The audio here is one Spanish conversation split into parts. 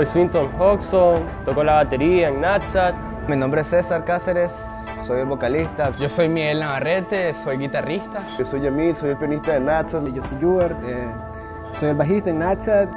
Soy Swinton Hodgson, toco la batería en Natsat. Mi nombre es César Cáceres, soy el vocalista. Yo soy Miguel Navarrete, soy guitarrista. Yo soy Yamil, soy el pianista de Natsat. Yo soy Juber, eh, soy el bajista en Natsat.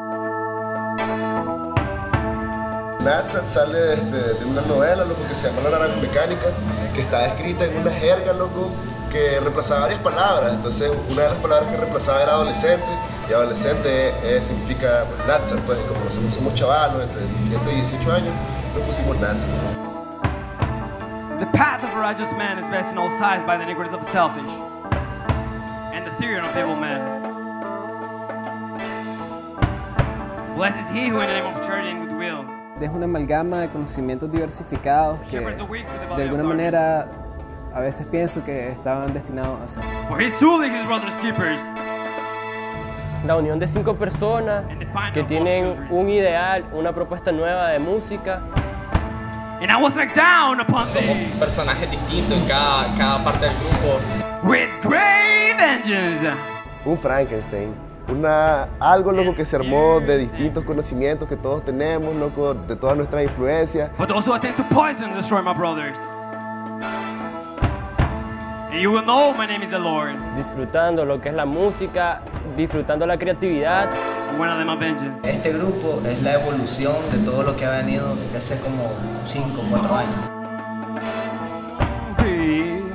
Natsat sale este, de una novela, loco, que se llama La Naranja Mecánica, que está escrita en una jerga, loco, que reemplazaba varias palabras. Entonces, una de las palabras que reemplazaba era adolescente, y adolescente eh, significa pues, Natsat, pues, como nosotros somos chavalos, entre 17 y 18 años, nos pusimos Natsat. The path of a righteous man is best in all sides by the iniquities of the selfish, and the theory of evil men. Blessed is he who in the name of charity and goodwill Es una amalgama de conocimientos diversificados que de alguna manera a veces pienso que estaban destinados a ser. For he's truly his brother's keepers. La unión de cinco personas que tienen un ideal, una propuesta nueva de música. And I was like down upon Somos personajes distintos en cada, cada parte del grupo. with great vengeance. Un Frankenstein. Una, algo loco que se armó de distintos conocimientos que todos tenemos, loco, de todas nuestras influencias. But attempt to poison and destroy my brothers. And you will know my name is the Lord. disfrutando lo que es la música, disfrutando la creatividad. Este grupo es la evolución de todo lo que ha venido desde hace como 5 o 4 años.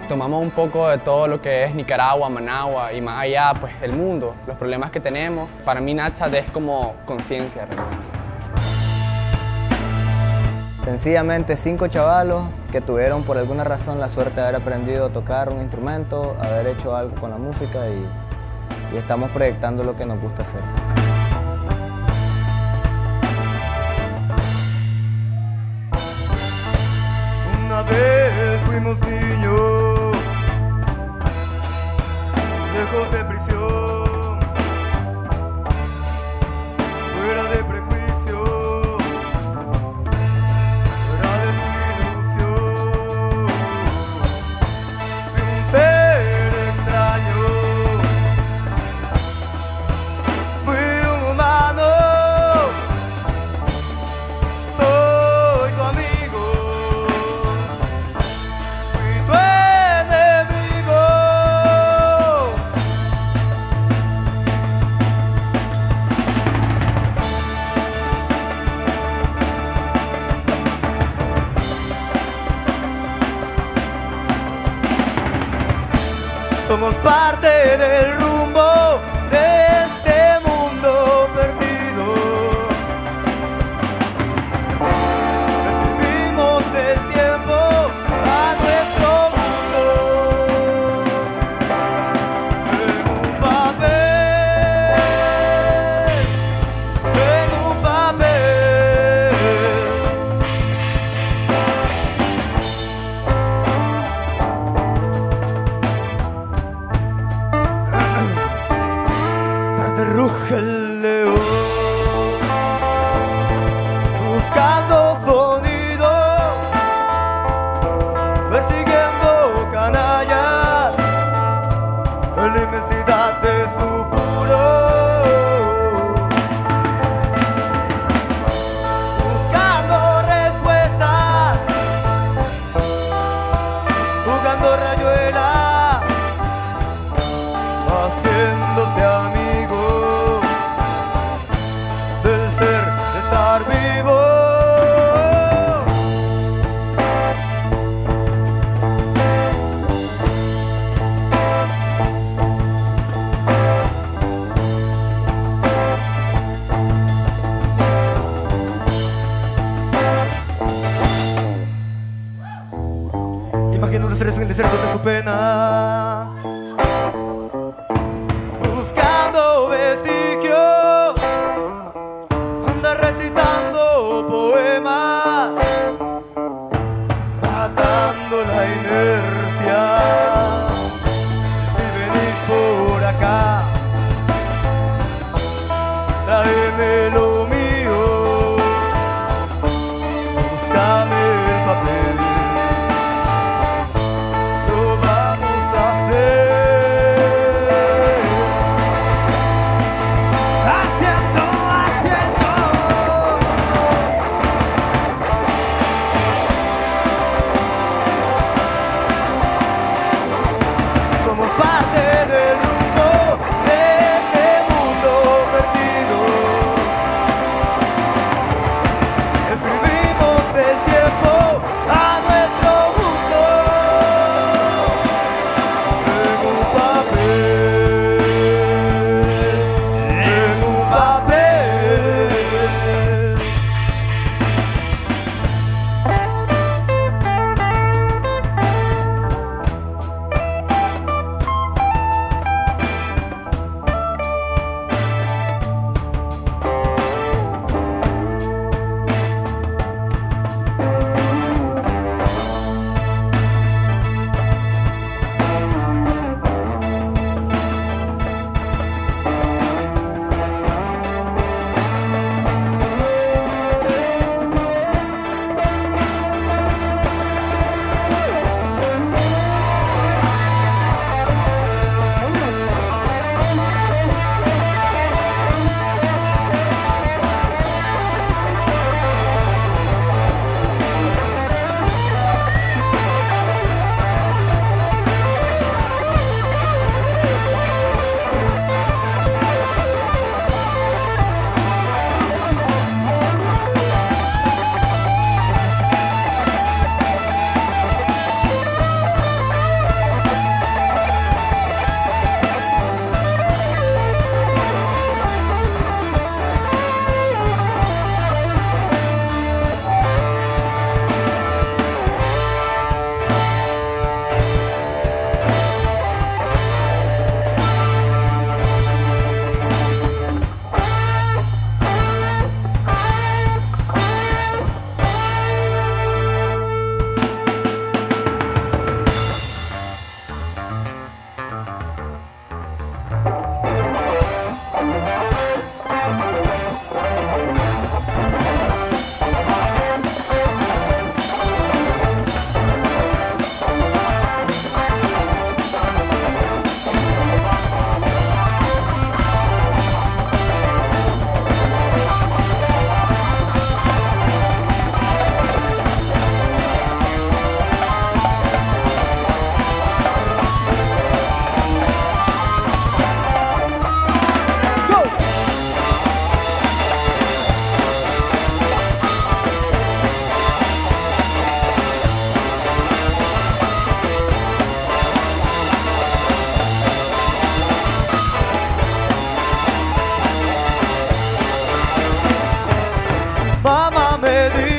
Tomamos un poco de todo lo que es Nicaragua, Managua y más allá, pues el mundo, los problemas que tenemos. Para mí Natsat es como conciencia realmente. Sencillamente cinco chavalos que tuvieron por alguna razón la suerte de haber aprendido a tocar un instrumento, haber hecho algo con la música y, y estamos proyectando lo que nos gusta hacer. Una vez fuimos niños, lejos de Somos parte del rumbo Rucheleo. refrão, refrão, tô com pena me